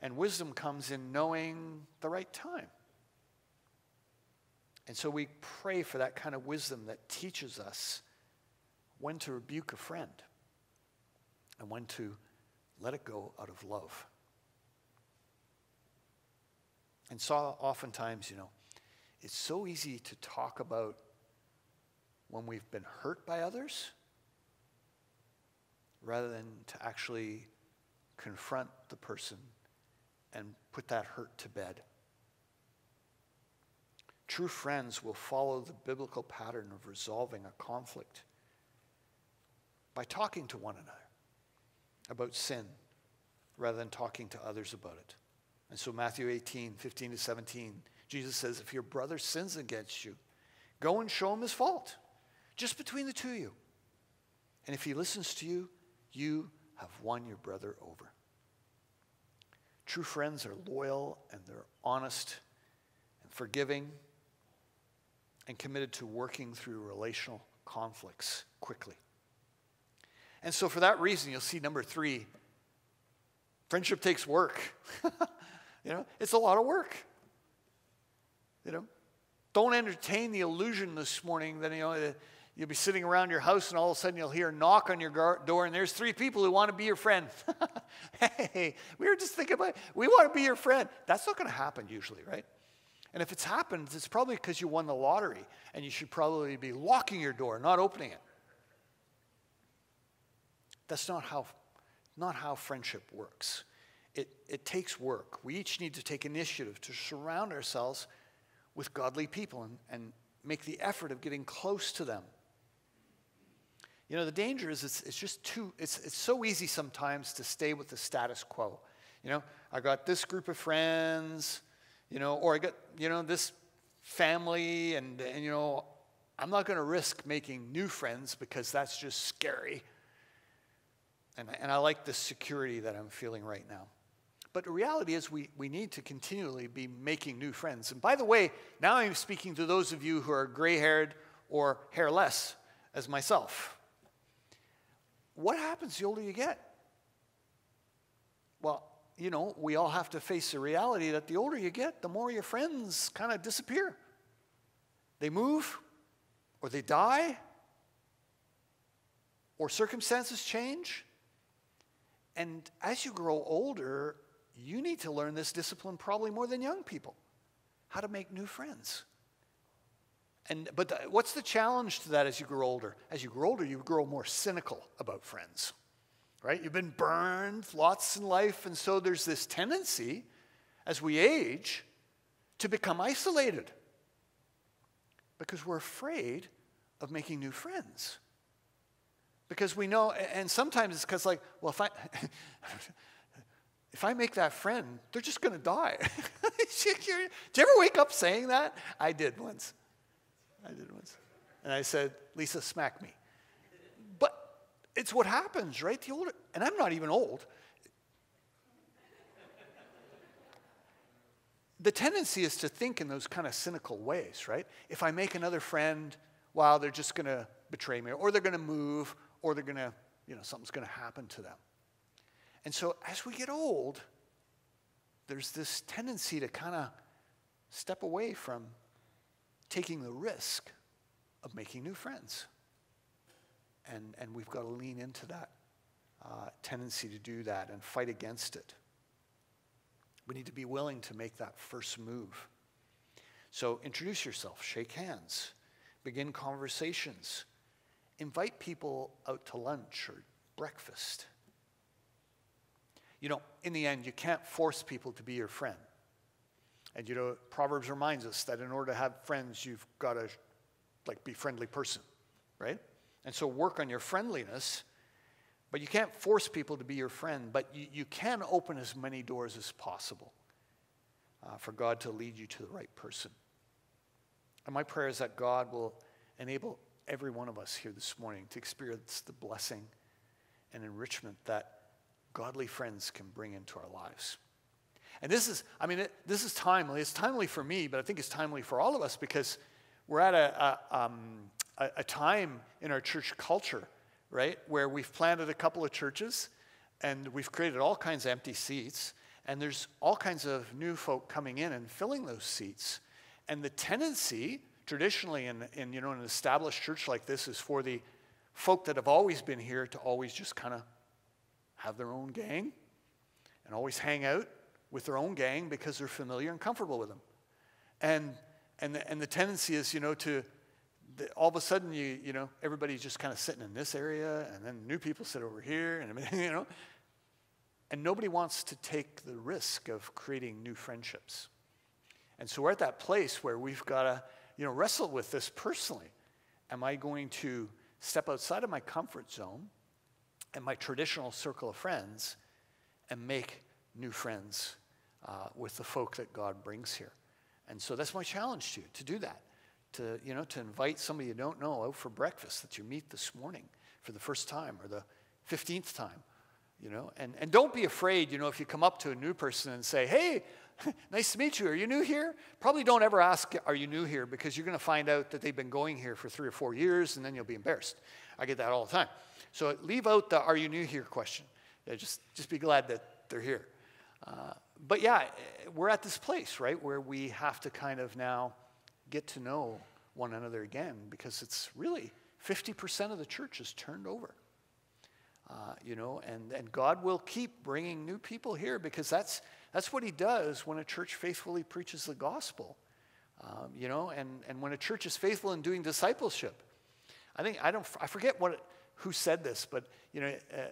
And wisdom comes in knowing the right time. And so we pray for that kind of wisdom that teaches us when to rebuke a friend and when to let it go out of love. And so oftentimes, you know, it's so easy to talk about when we've been hurt by others rather than to actually confront the person and put that hurt to bed. True friends will follow the biblical pattern of resolving a conflict by talking to one another about sin rather than talking to others about it. And so, Matthew 18, 15 to 17, Jesus says, If your brother sins against you, go and show him his fault, just between the two of you. And if he listens to you, you have won your brother over. True friends are loyal and they're honest and forgiving and committed to working through relational conflicts quickly. And so, for that reason, you'll see number three friendship takes work. you know, it's a lot of work. You know, don't entertain the illusion this morning that, you know, you'll be sitting around your house and all of a sudden you'll hear a knock on your door and there's three people who want to be your friend. hey, we were just thinking about, it. we want to be your friend. That's not going to happen usually, right? And if it's happened, it's probably because you won the lottery and you should probably be locking your door, not opening it. That's not how, not how friendship works. It, it takes work. We each need to take initiative to surround ourselves with godly people and, and make the effort of getting close to them. You know, the danger is it's, it's just too, it's, it's so easy sometimes to stay with the status quo. You know, I got this group of friends, you know, or I got, you know, this family, and, and you know, I'm not going to risk making new friends because that's just scary. And, and I like the security that I'm feeling right now. But the reality is, we, we need to continually be making new friends. And by the way, now I'm speaking to those of you who are gray haired or hairless, as myself. What happens the older you get? Well, you know, we all have to face the reality that the older you get, the more your friends kind of disappear. They move, or they die, or circumstances change. And as you grow older, you need to learn this discipline probably more than young people how to make new friends. And, but what's the challenge to that as you grow older? As you grow older, you grow more cynical about friends, right? You've been burned lots in life, and so there's this tendency as we age to become isolated because we're afraid of making new friends. Because we know, and sometimes it's because, like, well, if I. if I make that friend, they're just going to die. did you ever wake up saying that? I did once. I did once. And I said, Lisa, smack me. But it's what happens, right? The older, and I'm not even old. the tendency is to think in those kind of cynical ways, right? If I make another friend, well, they're just going to betray me, or they're going to move, or they're going to, you know, something's going to happen to them. And so as we get old, there's this tendency to kind of step away from taking the risk of making new friends. And, and we've got to lean into that uh, tendency to do that and fight against it. We need to be willing to make that first move. So introduce yourself, shake hands, begin conversations, invite people out to lunch or breakfast. You know, in the end, you can't force people to be your friend. And you know, Proverbs reminds us that in order to have friends, you've got to like be friendly person, right? And so work on your friendliness, but you can't force people to be your friend, but you, you can open as many doors as possible uh, for God to lead you to the right person. And my prayer is that God will enable every one of us here this morning to experience the blessing and enrichment that godly friends can bring into our lives. And this is, I mean, it, this is timely. It's timely for me, but I think it's timely for all of us because we're at a, a, um, a, a time in our church culture, right, where we've planted a couple of churches and we've created all kinds of empty seats, and there's all kinds of new folk coming in and filling those seats. And the tendency, traditionally in, in you know, an established church like this, is for the folk that have always been here to always just kind of have their own gang and always hang out with their own gang because they're familiar and comfortable with them. And, and, the, and the tendency is, you know, to the, all of a sudden, you, you know, everybody's just kind of sitting in this area, and then new people sit over here, and you know, and nobody wants to take the risk of creating new friendships. And so we're at that place where we've got to, you know, wrestle with this personally. Am I going to step outside of my comfort zone and my traditional circle of friends and make new friends uh, with the folk that God brings here? And so that's my challenge to you to do that. To, you know, to invite somebody you don't know out for breakfast that you meet this morning for the first time or the 15th time, you know. And, and don't be afraid, you know, if you come up to a new person and say, hey, nice to meet you. Are you new here? Probably don't ever ask, Are you new here? because you're going to find out that they've been going here for three or four years and then you'll be embarrassed. I get that all the time. So leave out the Are you new here question. Yeah, just, just be glad that they're here. Uh, but yeah, we're at this place, right, where we have to kind of now get to know one another again because it's really 50% of the church is turned over. Uh, you know, and, and God will keep bringing new people here because that's, that's what He does when a church faithfully preaches the gospel. Um, you know, and, and when a church is faithful in doing discipleship. I think, I don't, I forget what, who said this, but, you know, uh,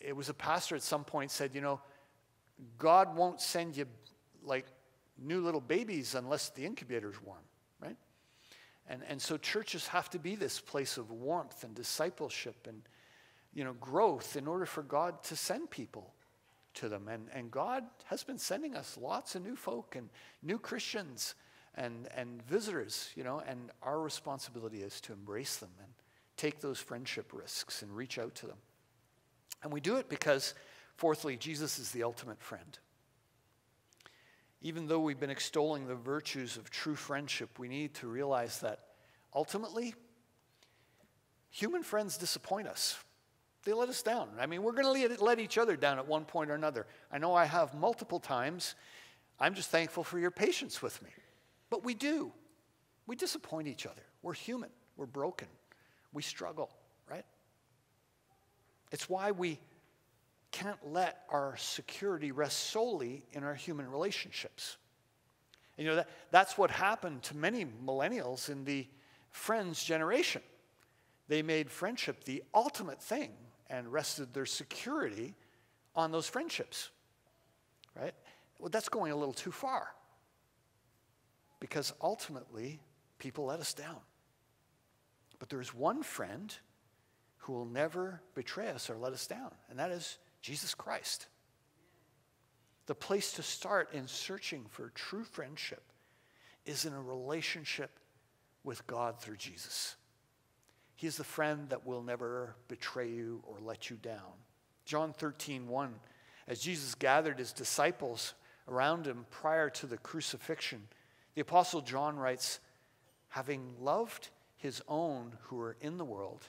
it was a pastor at some point said, you know, God won't send you like new little babies unless the incubator's warm, right? And, and so churches have to be this place of warmth and discipleship and, you know, growth in order for God to send people to them. And, and God has been sending us lots of new folk and new Christians and, and visitors, you know, and our responsibility is to embrace them and take those friendship risks and reach out to them. And we do it because, fourthly, Jesus is the ultimate friend. Even though we've been extolling the virtues of true friendship, we need to realize that ultimately, human friends disappoint us. They let us down. I mean, we're going to let each other down at one point or another. I know I have multiple times. I'm just thankful for your patience with me. But we do. We disappoint each other. We're human. We're broken. We struggle, right? It's why we can't let our security rest solely in our human relationships. And, you know, that, that's what happened to many millennials in the friends generation. They made friendship the ultimate thing and rested their security on those friendships. Right? Well, that's going a little too far. Because ultimately, people let us down. But there's one friend who will never betray us or let us down, and that is Jesus Christ. The place to start in searching for true friendship is in a relationship with God through Jesus. He is the friend that will never betray you or let you down. John 13, 1, as Jesus gathered his disciples around him prior to the crucifixion, the Apostle John writes, having loved his own who were in the world,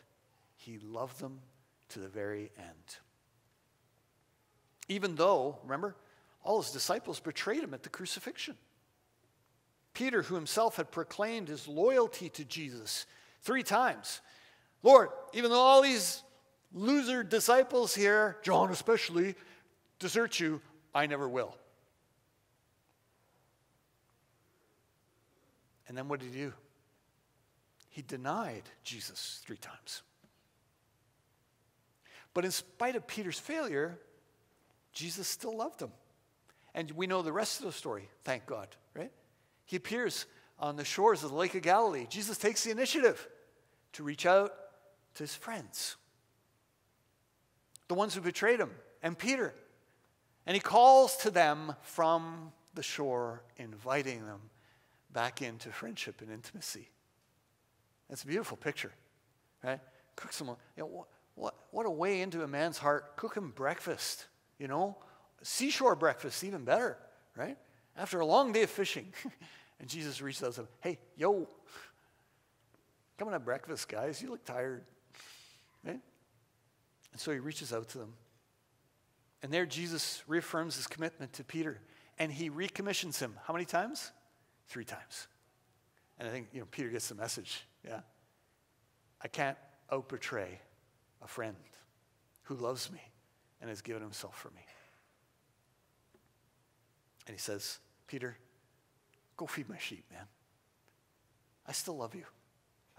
he loved them to the very end. Even though, remember, all his disciples betrayed him at the crucifixion. Peter, who himself had proclaimed his loyalty to Jesus three times, Lord, even though all these loser disciples here, John especially, desert you, I never will. And then what did he do? He denied Jesus three times. But in spite of Peter's failure, Jesus still loved him. And we know the rest of the story, thank God, right? He appears on the shores of the Lake of Galilee. Jesus takes the initiative to reach out to his friends, the ones who betrayed him, and Peter. And he calls to them from the shore, inviting them back into friendship and intimacy. That's a beautiful picture, right? Cook someone. You know, what, what, what a way into a man's heart. Cook him breakfast, you know? Seashore breakfast, even better, right? After a long day of fishing. and Jesus reaches out to him, hey, yo, come and have breakfast, guys. You look tired. Right? And so he reaches out to them. And there Jesus reaffirms his commitment to Peter. And he recommissions him. How many times? Three times. And I think, you know, Peter gets the message. Yeah. I can't out betray a friend who loves me and has given himself for me. And he says, Peter, go feed my sheep, man. I still love you.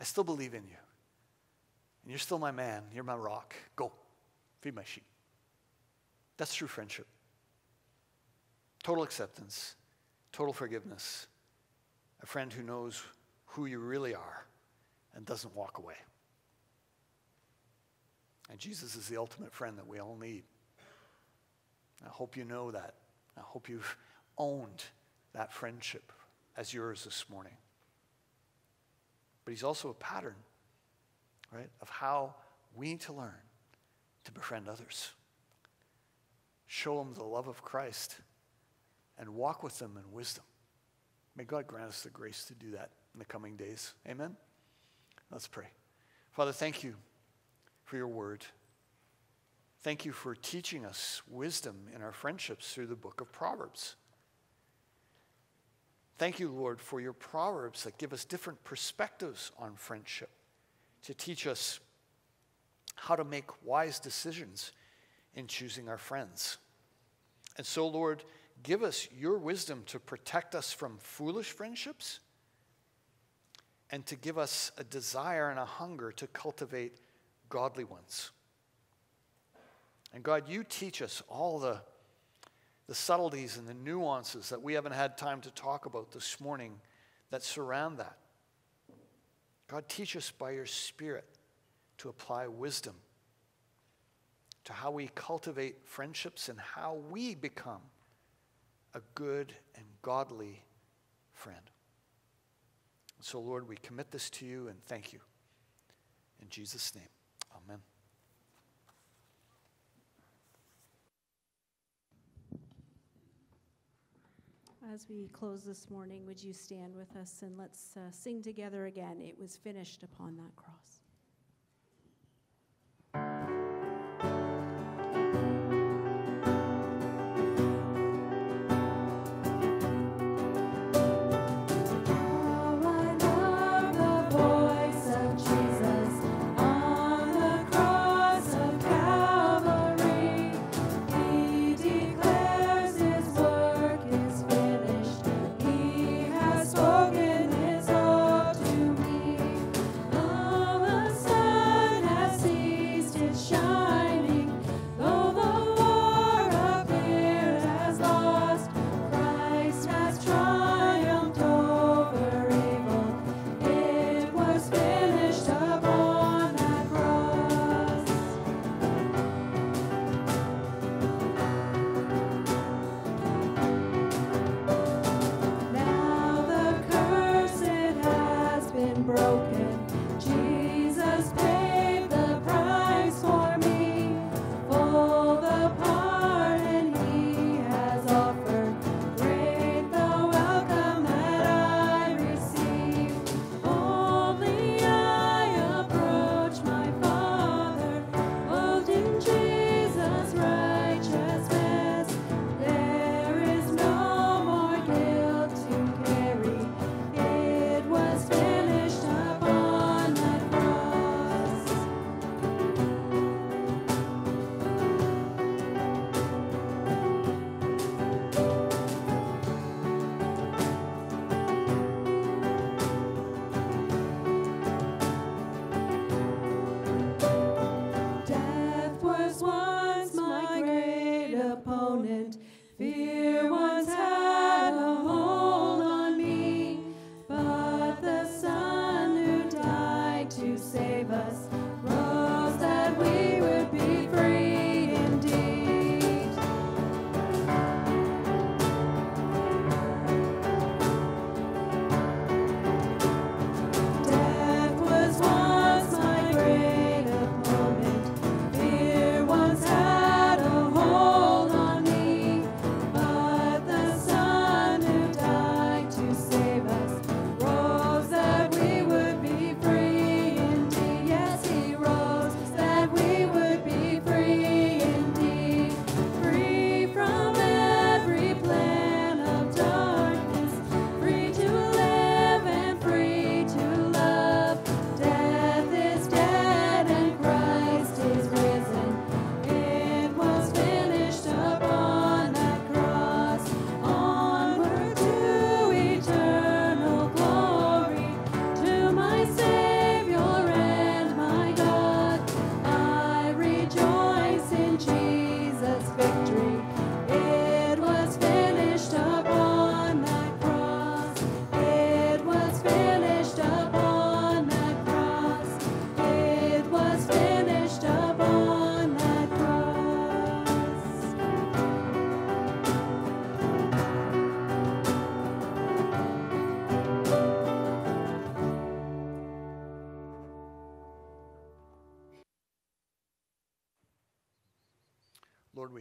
I still believe in you. And you're still my man. You're my rock. Go, feed my sheep. That's true friendship. Total acceptance, total forgiveness. A friend who knows who you really are and doesn't walk away. And Jesus is the ultimate friend that we all need. I hope you know that. I hope you've owned that friendship as yours this morning. But he's also a pattern, right, of how we need to learn to befriend others. Show them the love of Christ and walk with them in wisdom. May God grant us the grace to do that in the coming days. Amen? Let's pray. Father, thank you for your word. Thank you for teaching us wisdom in our friendships through the book of Proverbs. Thank you, Lord, for your Proverbs that give us different perspectives on friendship, to teach us how to make wise decisions in choosing our friends. And so, Lord, give us your wisdom to protect us from foolish friendships and to give us a desire and a hunger to cultivate godly ones. And God, you teach us all the, the subtleties and the nuances that we haven't had time to talk about this morning that surround that. God, teach us by your Spirit to apply wisdom to how we cultivate friendships and how we become a good and godly friend. So, Lord, we commit this to you and thank you. In Jesus' name, amen.
As we close this morning, would you stand with us and let's uh, sing together again? It was finished upon that cross.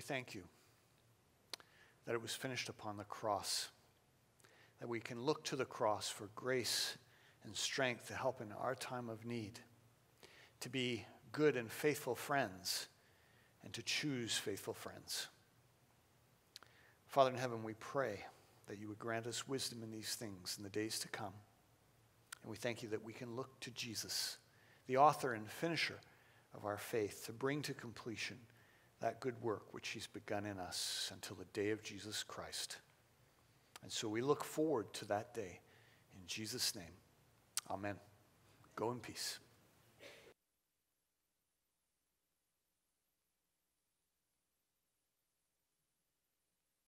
Thank you that it was finished upon the cross, that we can look to the cross for grace and strength to help in our time of need, to be good and faithful friends, and to choose faithful friends. Father in heaven, we pray that you would grant us wisdom in these things in the days to come. And we thank you that we can look to Jesus, the author and finisher of our faith, to bring to completion that good work which he's begun in us until the day of Jesus Christ. And so we look forward to that day. In Jesus' name, amen. Go in peace.